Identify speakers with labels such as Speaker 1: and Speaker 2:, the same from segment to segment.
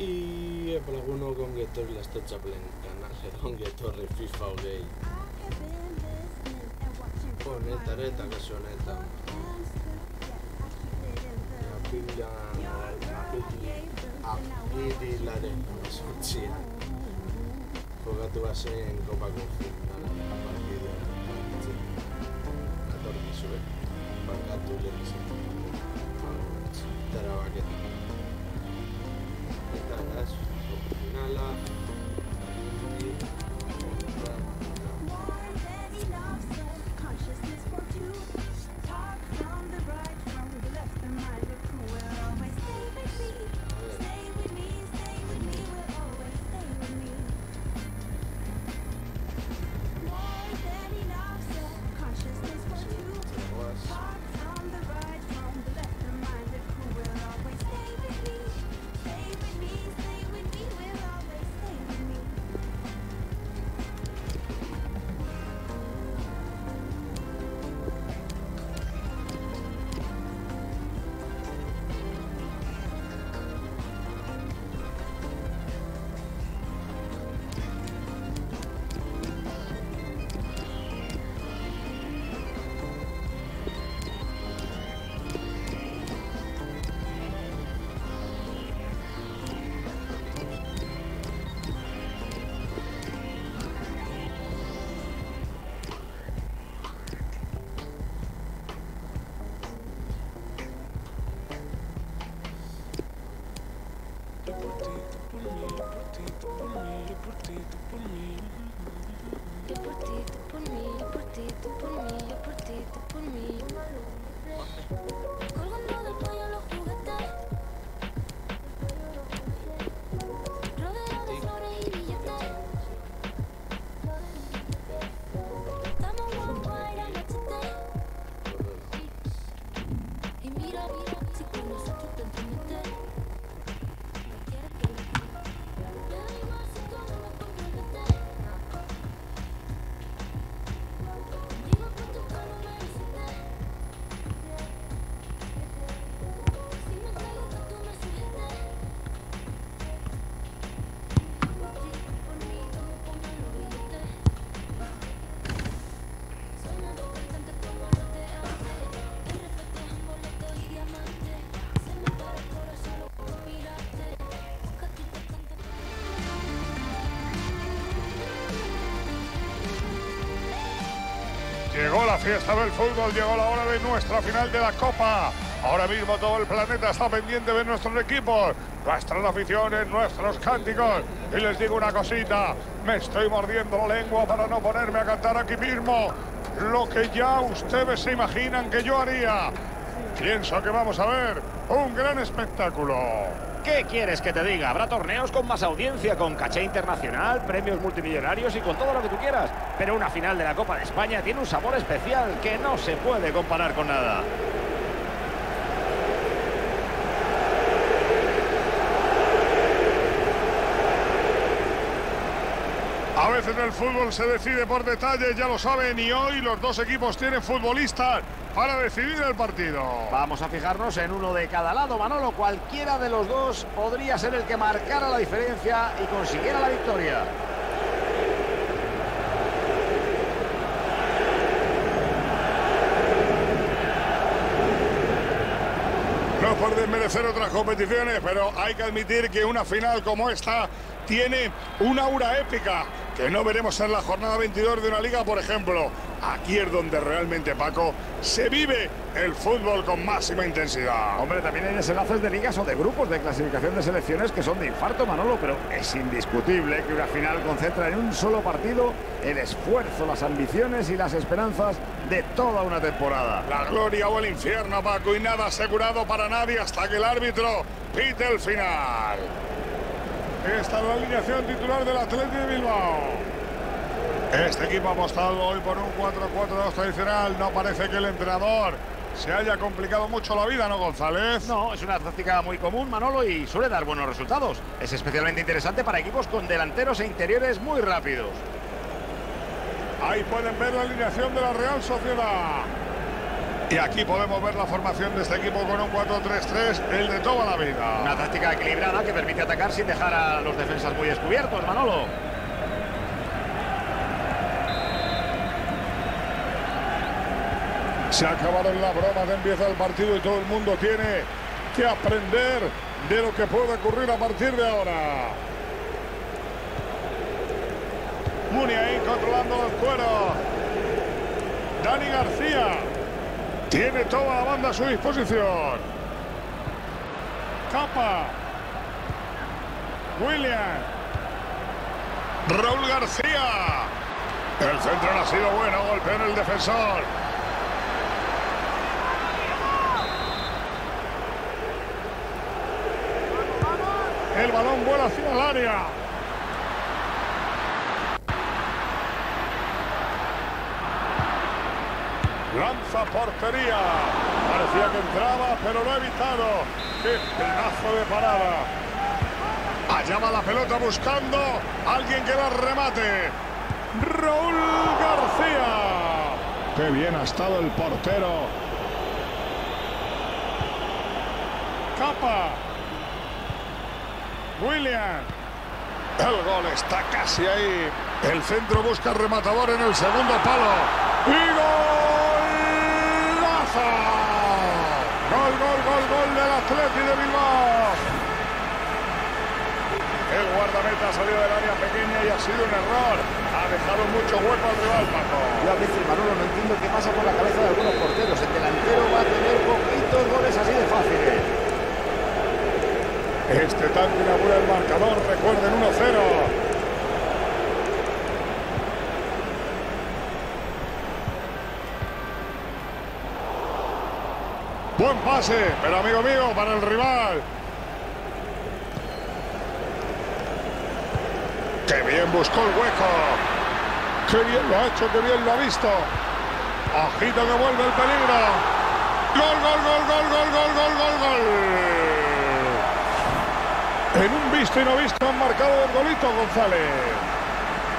Speaker 1: Ie, palaguno, gongi etorri lasta txapelen kanal, edo gongi etorri FIFA hogei. Honetare eta kasu honetan. Apila, apila, apila, apila, apila, Jogatu bat zen kopako zin, apartidea, apartidea, apartidea, apartidea, apartidea, apartidea, apartidea, apartidea, apartidea, apartidea, Eta ez, finala.
Speaker 2: Yo
Speaker 3: Llegó la fiesta del fútbol, llegó la hora de nuestra final de la Copa. Ahora mismo todo el planeta está pendiente de nuestros equipos, nuestras aficiones, nuestros cánticos. Y les digo una cosita, me estoy mordiendo la lengua para no ponerme a cantar aquí mismo lo que ya ustedes se imaginan que yo haría. Pienso que vamos a ver un gran espectáculo.
Speaker 4: ¿Qué quieres que te diga? Habrá torneos con más audiencia, con caché internacional, premios multimillonarios y con todo lo que tú quieras. Pero una final de la Copa de España tiene un sabor especial que no se puede comparar con nada.
Speaker 3: A veces el fútbol se decide por detalles, ya lo saben, y hoy los dos equipos tienen futbolistas para decidir el partido.
Speaker 4: Vamos a fijarnos en uno de cada lado, Manolo. Cualquiera de los dos podría ser el que marcara la diferencia y consiguiera la victoria.
Speaker 3: No desmerecer otras competiciones, pero hay que admitir que una final como esta tiene una aura épica que no veremos en la jornada 22 de una liga, por ejemplo. Aquí es donde realmente, Paco, se vive el fútbol con máxima intensidad.
Speaker 4: Hombre, también hay desenlaces de ligas o de grupos de clasificación de selecciones que son de infarto, Manolo, pero es indiscutible que una final concentra en un solo partido el esfuerzo, las ambiciones y las esperanzas de toda una temporada.
Speaker 3: La gloria o el infierno, Paco, y nada asegurado para nadie hasta que el árbitro pite el final. Esta es la alineación titular del Atlético de Bilbao. Este equipo ha apostado hoy por un 4-4-2 tradicional. No parece que el entrenador se haya complicado mucho la vida, ¿no, González?
Speaker 4: No, es una táctica muy común, Manolo, y suele dar buenos resultados. Es especialmente interesante para equipos con delanteros e interiores muy rápidos.
Speaker 3: Ahí pueden ver la alineación de la Real Sociedad. Y aquí podemos ver la formación de este equipo con un 4-3-3, el de toda la vida.
Speaker 4: Una táctica equilibrada que permite atacar sin dejar a los defensas muy descubiertos, Manolo.
Speaker 3: Se acabaron las bromas, empieza el partido y todo el mundo tiene que aprender de lo que puede ocurrir a partir de ahora. Muni ahí controlando los cueros. Dani García tiene toda la banda a su disposición. Capa. William. Raúl García. El centro no ha sido bueno, golpe en el defensor. El balón vuela hacia el área. Lanza portería. Parecía que entraba, pero lo ha evitado. ¡Qué pedazo de parada! Allá va la pelota buscando alguien que la remate. Raúl García. ¡Qué bien ha estado el portero! Capa. William. El gol está casi ahí. El centro busca rematador en el segundo palo. ¡Y golazo! Gol, gol, gol, gol del Atleti de Bilbao. El guardameta ha salido del área pequeña y ha sido un error. Ha dejado mucho hueco al rival, Paco.
Speaker 4: Yo a veces, Manolo, no entiendo qué pasa por la cabeza de algunos porteros. El delantero va a tener poquitos goles así de fáciles.
Speaker 3: Este tanto inaugura el marcador, recuerden 1-0. Buen pase, pero amigo mío, para el rival. ¡Qué bien buscó el hueco! ¡Qué bien lo ha hecho, qué bien lo ha visto! Ojito que vuelve el peligro. ¡Gol, gol, gol, gol, gol, gol, gol, gol, gol! En un visto y no visto han marcado el golito González.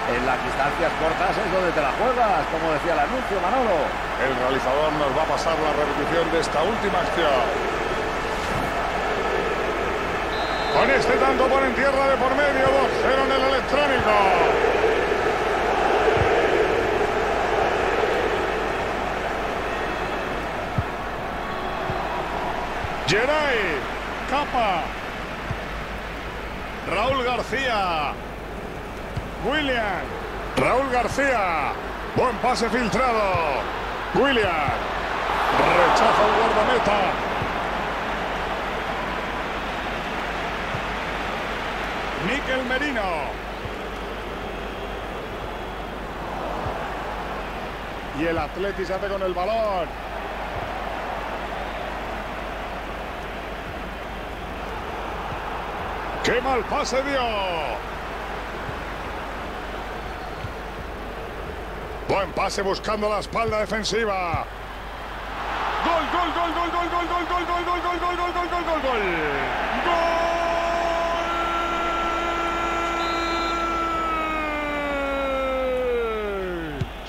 Speaker 4: En las distancias cortas es donde te la juegas, como decía el anuncio, Manolo.
Speaker 3: El realizador nos va a pasar la repetición de esta última acción. Con este tanto ponen tierra de por medio, 2-0 en el electrónico. Geray, Capa, Raúl García, William, Raúl García, buen pase filtrado, William, rechaza el guardameta. Miquel Merino. Y el Atleti se hace con el balón. ¡Qué mal pase dio! Buen pase buscando la espalda defensiva. Gol, gol, gol, gol, gol, gol, gol, gol, gol, gol, gol, gol, gol, gol, gol, gol, gol. ¡Gol!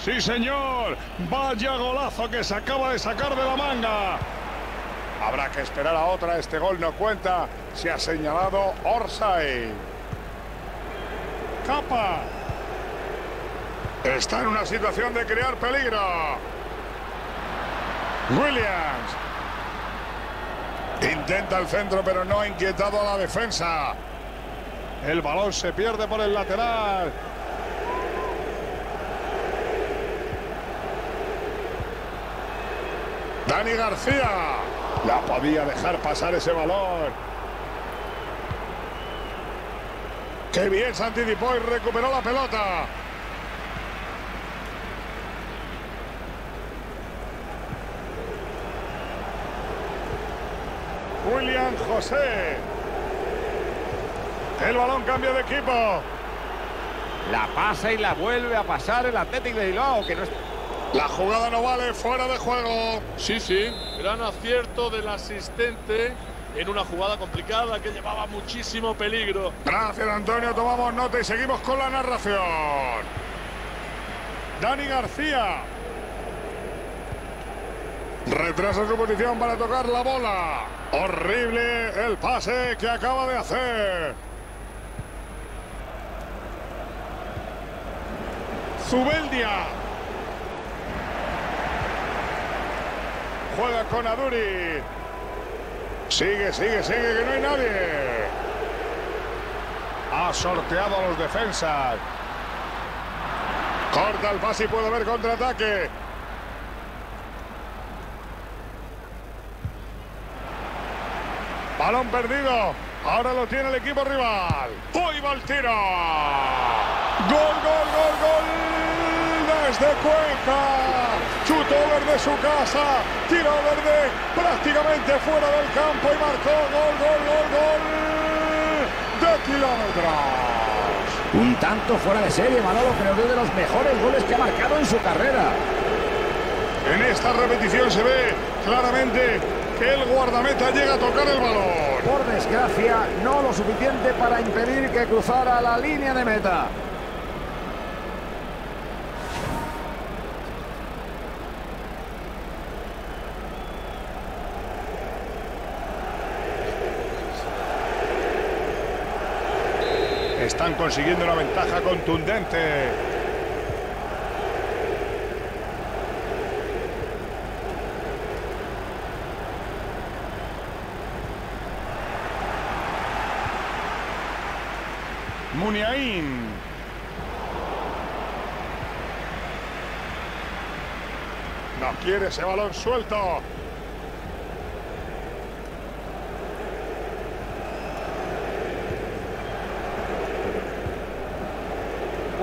Speaker 3: Sí, señor. Vaya golazo que se acaba de sacar de la manga. Habrá que esperar a otra. Este gol no cuenta. Se ha señalado Orsay. Capa. Está en una situación de crear peligro. Williams. Intenta el centro, pero no ha inquietado a la defensa. El balón se pierde por el lateral. Dani García. La podía dejar pasar ese balón. Qué bien se anticipó y recuperó la pelota. William José. El balón cambia de equipo.
Speaker 4: La pasa y la vuelve a pasar el Atlético de Bilbao, que no es...
Speaker 3: La jugada no vale, fuera de juego.
Speaker 5: Sí, sí, gran acierto del asistente en una jugada complicada que llevaba muchísimo peligro.
Speaker 3: Gracias, Antonio. Tomamos nota y seguimos con la narración. Dani García. Retrasa su posición para tocar la bola. Horrible el pase que acaba de hacer. Zubeldia. Juega con Aduri. Sigue, sigue, sigue, que no hay nadie. Ha sorteado a los defensas. Corta el pase y puede haber contraataque. Balón perdido. Ahora lo tiene el equipo rival. Hoy va el tiro. Gol, gol, gol, gol. Desde Cuenca. Chutó desde su casa. Tiró verde prácticamente fuera del campo y marcó gol, gol, gol, gol. De kilómetros.
Speaker 4: Un tanto fuera de serie, Manolo, creo que es de los mejores goles que ha marcado en su carrera.
Speaker 3: En esta repetición se ve claramente que el guardameta llega a tocar el balón.
Speaker 4: Por desgracia, no lo suficiente para impedir que cruzara la línea de meta.
Speaker 3: Están consiguiendo una ventaja contundente. Muniain. No quiere ese balón suelto.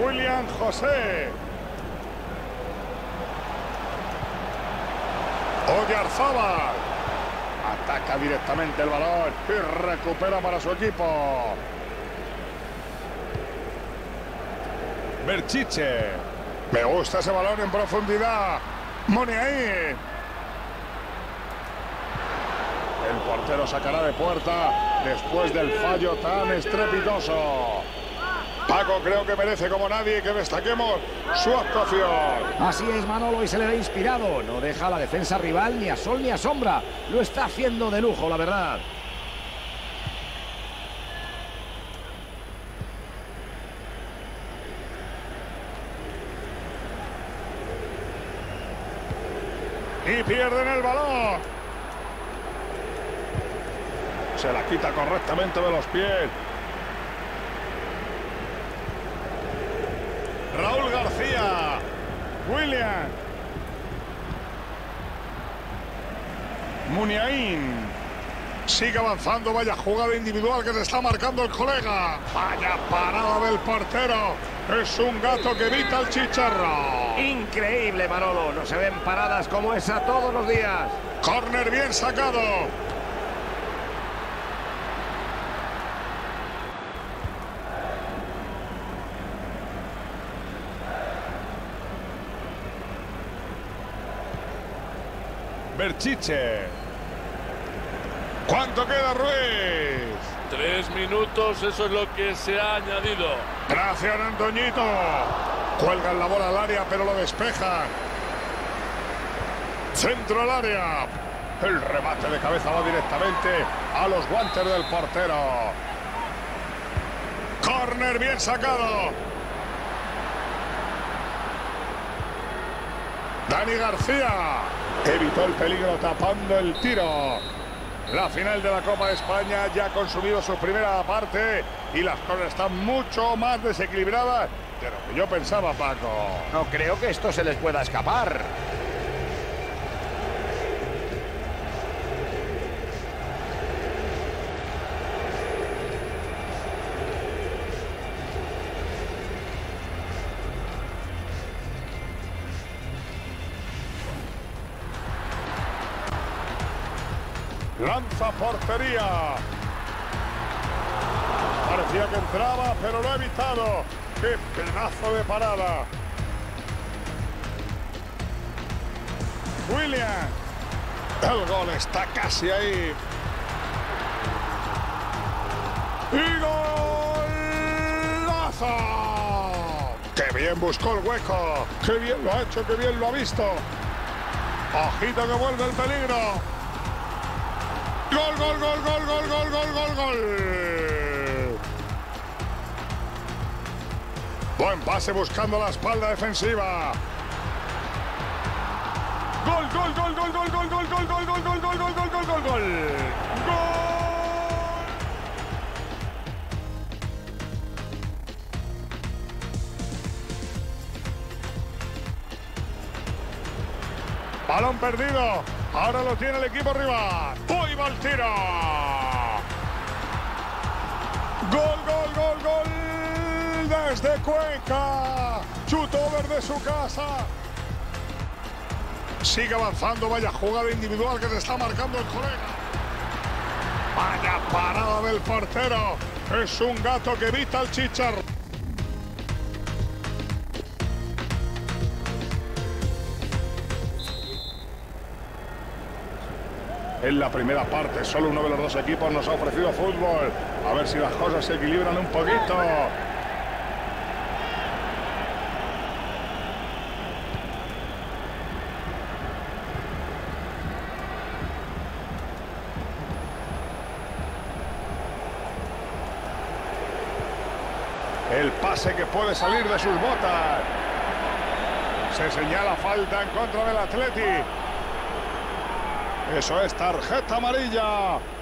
Speaker 3: William José. Oyarzábal. Ataca directamente el balón y recupera para su equipo. Berchiche. Me gusta ese balón en profundidad. Moniaí. El portero sacará de puerta después del fallo tan estrepitoso. Paco creo que merece como nadie que destaquemos su actuación.
Speaker 4: Así es, Manolo, y se le ve inspirado. No deja la defensa rival ni a sol ni a sombra. Lo está haciendo de lujo, la verdad.
Speaker 3: Y pierden el balón. Se la quita correctamente de los pies. Raúl García. William. Muniain. Sigue avanzando. Vaya jugada individual que se está marcando el colega. Vaya parada del portero. Es un gato que evita el chicharro.
Speaker 4: Increíble, Manolo. No se ven paradas como esa todos los días.
Speaker 3: Corner bien sacado. Berchiche. ¿Cuánto queda Ruiz?
Speaker 5: Tres minutos, eso es lo que se ha añadido.
Speaker 3: Gracias, Antoñito. Cuelgan la bola al área, pero lo despejan. Centro al área. El remate de cabeza va directamente a los guantes del portero. Corner bien sacado. Dani García evitó el peligro tapando el tiro. La final de la Copa de España ya ha consumido su primera parte y las cosas están mucho más desequilibradas de lo que yo pensaba, Paco.
Speaker 4: No creo que esto se les pueda escapar.
Speaker 3: Lanza portería. Parecía que entraba, pero lo ha evitado. ¡Qué pedazo de parada! William. El gol está casi ahí. ¡Y golazo! ¡Qué bien buscó el hueco! ¡Qué bien lo ha hecho! ¡Qué bien lo ha visto! Ojito que vuelve el peligro. Gol, gol, gol, gol, gol, gol, gol, gol, gol. Buen pase buscando la espalda defensiva. Gol, gol, gol, gol, gol, gol, gol, gol, gol, gol, gol, gol, gol, gol, gol, gol, gol. Balón perdido. Ahora lo tiene el equipo rival. ¡Uy, va el tiro! Gol, gol, gol, gol. Desde Cuenca. Chutó desde su casa. Sigue avanzando. Vaya jugada individual que se está marcando el colega. Vaya parada del portero. Es un gato que evita el chicharro. En la primera parte, solo uno de los dos equipos nos ha ofrecido fútbol. A ver si las cosas se equilibran un poquito. El pase que puede salir de sus botas. Se señala falta en contra del Atleti. Eso es tarjeta amarilla.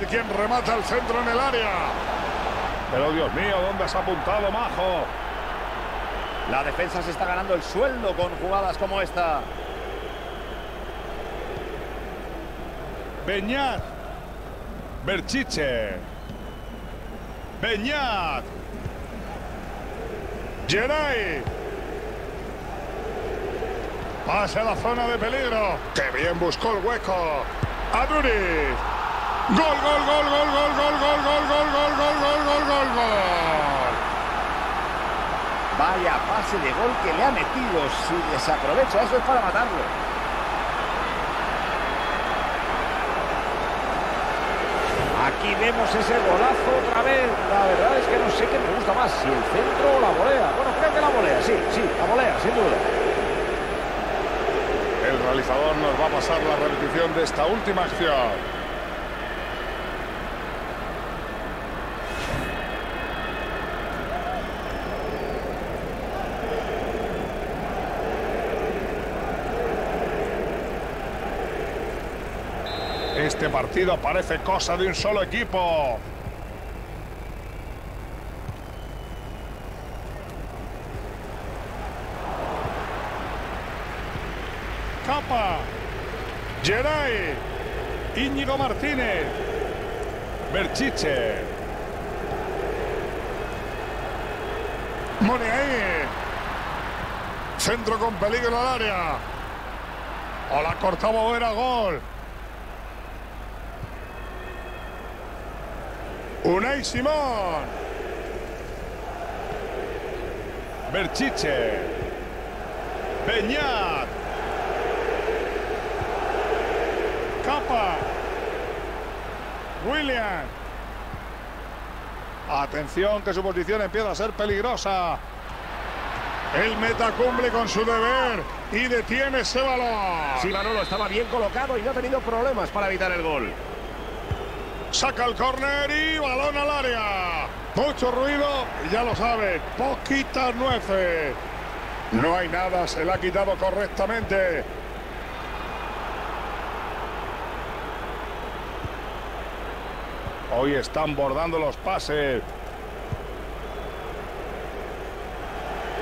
Speaker 3: Ver quién remata el centro en el área. Pero Dios mío, ¿dónde has apuntado, Majo?
Speaker 4: La defensa se está ganando el sueldo con jugadas como esta.
Speaker 3: Beñat. Berchiche. Beñat. Geray. Pase a la zona de peligro. ¡Qué bien buscó el hueco! Aduriz. Gol, gol, gol, gol, gol, gol, gol, gol, gol, gol, gol, gol, gol, gol, gol.
Speaker 4: Vaya pase de gol que le ha metido. Si desaprovecha, eso es para matarlo. Aquí vemos ese golazo otra vez. La verdad es que no sé qué me gusta más, si el centro o la volea. Bueno, creo que la volea, sí, sí, la volea, sin duda.
Speaker 3: El realizador nos va a pasar la repetición de esta última acción. Este partido parece cosa de un solo equipo. Capa. Geray. Íñigo Martínez. Berchiche. Moneaí. Centro con peligro al área. O la cortaba era gol. Unai Simón. Berchiche. Peñat. Capa. William. Atención que su posición empieza a ser peligrosa. El meta cumple con su deber y detiene ese balón.
Speaker 4: Sí, Manolo estaba bien colocado y no ha tenido problemas para evitar el gol.
Speaker 3: Saca el córner y balón al área. Mucho ruido ya lo sabe, poquitas nueces. No hay nada, se la ha quitado correctamente. Hoy están bordando los pases.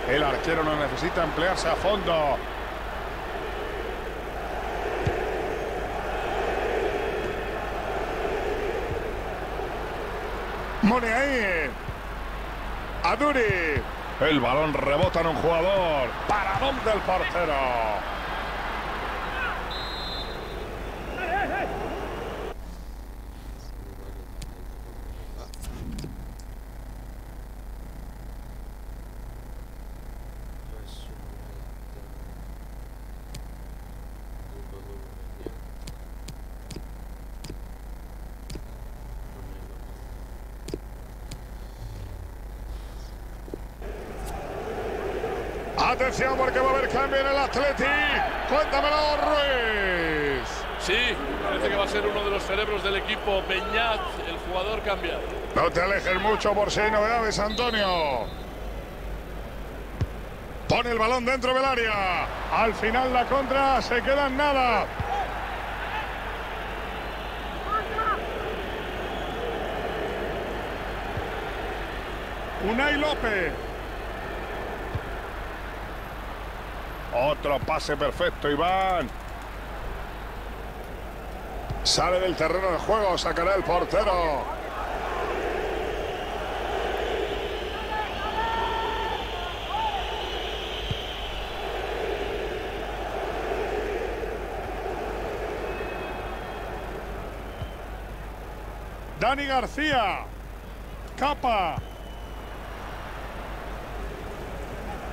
Speaker 3: El arquero no necesita emplearse a fondo. Moneaí. Aduri. El balón rebota en un jugador. Paradón del portero. Atención porque va a haber cambio en el Atleti. Cuéntamelo, Ruiz.
Speaker 5: Sí, parece que va a ser uno de los cerebros del equipo. Beñat, el jugador cambiado.
Speaker 3: No te alejes mucho por si hay novedades, Antonio. Pone el balón dentro del área. Al final la contra se queda en nada. Unai López. Otro pase perfecto, Iván. Sale del terreno de juego, sacará el portero. Dani García. Capa.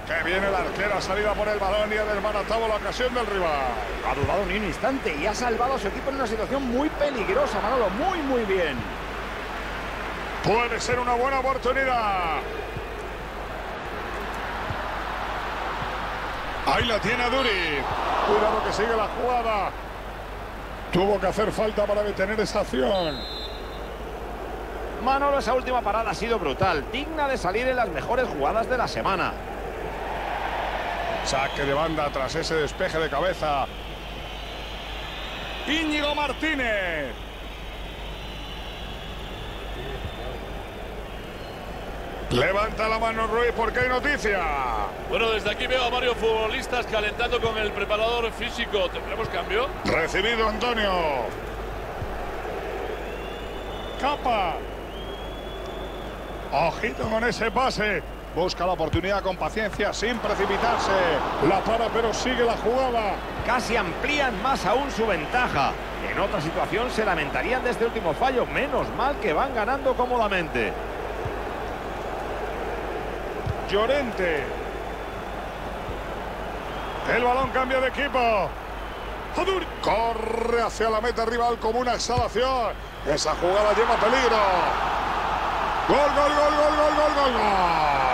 Speaker 3: Que viene el arquero, salida por el balón y ha desbaratado la ocasión del rival.
Speaker 4: Ha dudado ni un instante y ha salvado a su equipo en una situación muy peligrosa, Manolo. Muy, muy bien.
Speaker 3: Puede ser una buena oportunidad. Ahí la tiene Duri. Cuidado que sigue la jugada. Tuvo que hacer falta para detener esa acción.
Speaker 4: Manolo, esa última parada ha sido brutal, digna de salir en las mejores jugadas de la semana.
Speaker 3: Saque de banda tras ese despeje de cabeza. Íñigo Martínez. Levanta la mano Ruiz porque hay noticia.
Speaker 5: Bueno, desde aquí veo a varios futbolistas calentando con el preparador físico. ¿Tendremos cambio?
Speaker 3: Recibido Antonio. Capa. Ojito con ese pase. Busca la oportunidad con paciencia, sin precipitarse. La para, pero sigue la jugada.
Speaker 4: Casi amplían más aún su ventaja. En otra situación se lamentarían de este último fallo. Menos mal que van ganando cómodamente.
Speaker 3: Llorente. El balón cambia de equipo. Corre hacia la meta rival como una exhalación. Esa jugada lleva peligro. Gol, gol, gol, gol, gol, gol, gol, gol.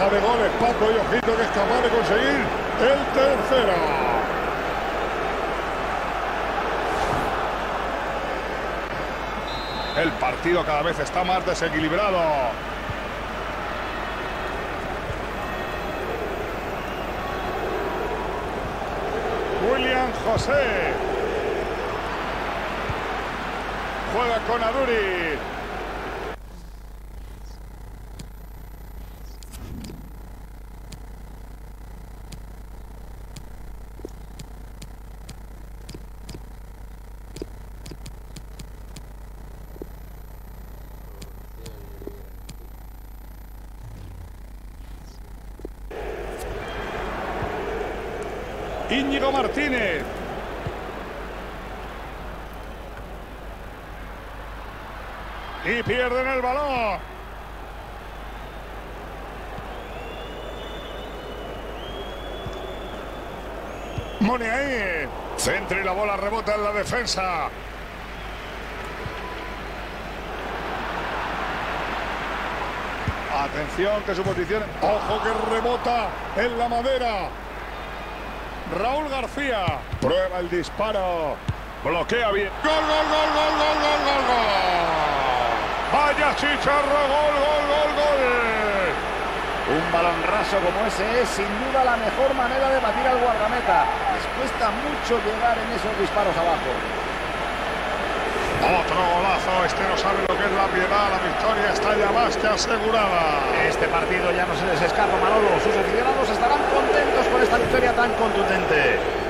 Speaker 3: Pareja de goles, Paco y Ojito, que es capaz de conseguir el tercero. El partido cada vez está más desequilibrado. William José. Juega con Aduri. Íñigo Martínez. Y pierden balón. Moniaí. Centra y la bola rebota en la defensa. Atención que su posición. Ojo que rebota en la madera. Raúl García. Prueba el disparo. Bloquea bien. Gol, gol, gol, gol, gol, gol, gol. Vaya chicharro, gol, gol, gol, gol.
Speaker 4: Un balón raso como ese es sin duda la mejor manera de batir al guardameta. Les cuesta mucho llegar en esos disparos abajo.
Speaker 3: Otro golazo. Este no sabe lo que es la piedad. La victoria está ya más que asegurada.
Speaker 4: Este partido ya no se les escapa, Manolo. Sus aficionados estarán contentos con esta victoria tan contundente.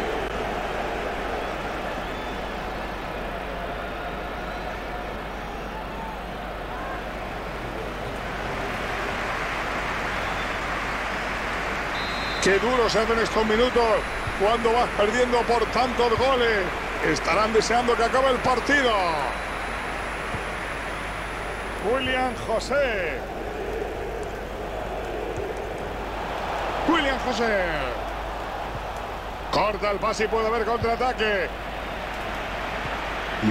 Speaker 3: Qué duro se hacen estos minutos cuando vas perdiendo por tantos goles. Estarán deseando que acabe el partido. William José. William José. Corta el pase y puede haber contraataque.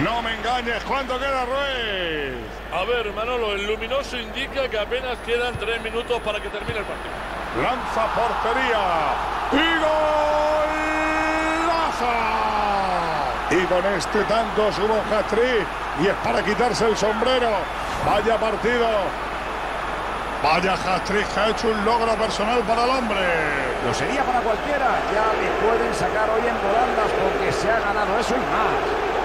Speaker 3: No me engañes, ¿cuánto queda Ruiz?
Speaker 5: A ver, Manolo, el luminoso indica que apenas quedan tres minutos para que termine el partido.
Speaker 3: Lanza portería. ¡Y golazo! Y con este tanto subo un y es para quitarse el sombrero. Vaya partido. Vaya que ha hecho un logro personal para el hombre.
Speaker 4: Lo sería para cualquiera. Ya le pueden sacar hoy en volandas porque se ha ganado eso y más.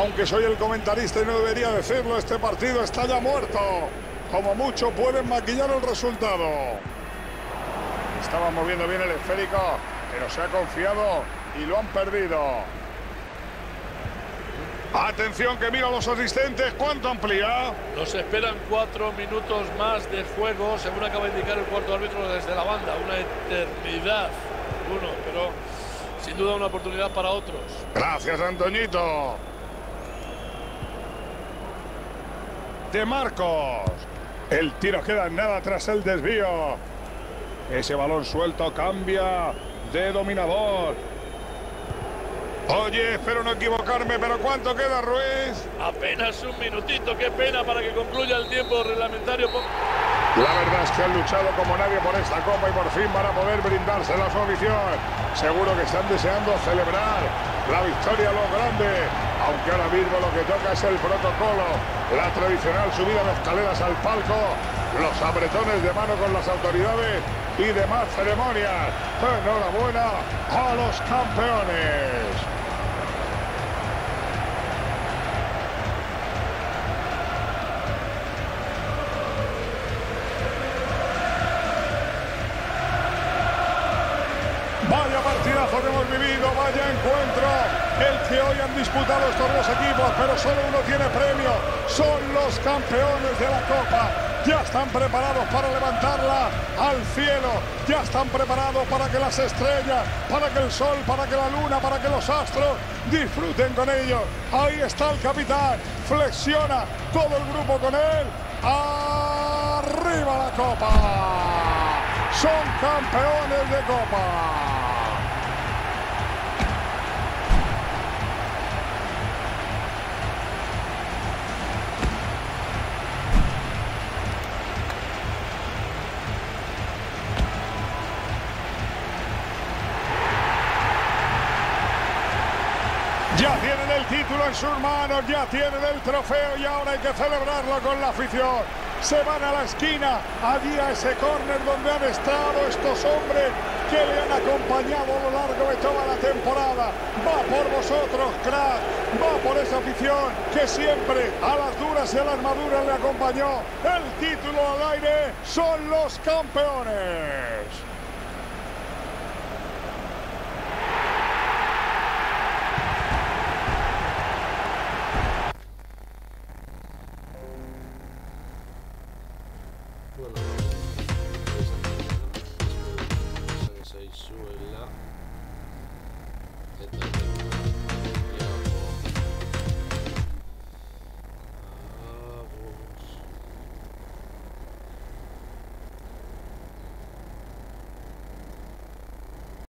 Speaker 3: Aunque soy el comentarista y no debería decirlo, este partido está ya muerto. Como mucho pueden maquillar el resultado. Estaba moviendo bien el esférico, pero se ha confiado y lo han perdido. Atención que mira los asistentes, ¿cuánto amplía?
Speaker 5: Nos esperan cuatro minutos más de juego, según acaba de indicar el cuarto árbitro desde la banda. Una eternidad, uno, pero sin duda una oportunidad para otros.
Speaker 3: Gracias, Antoñito. De Marcos. El tiro queda en nada tras el desvío. Ese balón suelto cambia de dominador. Oye, espero no equivocarme, pero ¿cuánto queda, Ruiz?
Speaker 5: Apenas un minutito, qué pena para que concluya el tiempo reglamentario.
Speaker 3: La verdad es que han luchado como nadie por esta copa y por fin van a poder brindársela a su afición. Seguro que están deseando celebrar la victoria a lo grande, aunque ahora mismo lo que toca es el protocolo, la tradicional subida de escaleras al palco, los abretones de mano con las autoridades y demás ceremonias. Enhorabuena a los campeones. Vaya partidazo que hemos vivido, vaya encuentro el que hoy han disputado estos dos equipos, pero solo uno tiene premio, son los campeones de la Copa. Ya están preparados para levantarla al cielo, ya están preparados para que las estrellas, para que el sol, para que la luna, para que los astros disfruten con ellos. Ahí está el capitán, flexiona todo el grupo con él. ¡Arriba la Copa! Son campeones de Copa. El título en sus manos, ya tienen el trofeo y ahora hay que celebrarlo con la afición. Se van a la esquina, allí a ese córner donde han estado estos hombres que le han acompañado a lo largo de toda la temporada. Va por vosotros, crack, va por esa afición que siempre a las duras y a las maduras le acompañó. El título al aire son los campeones.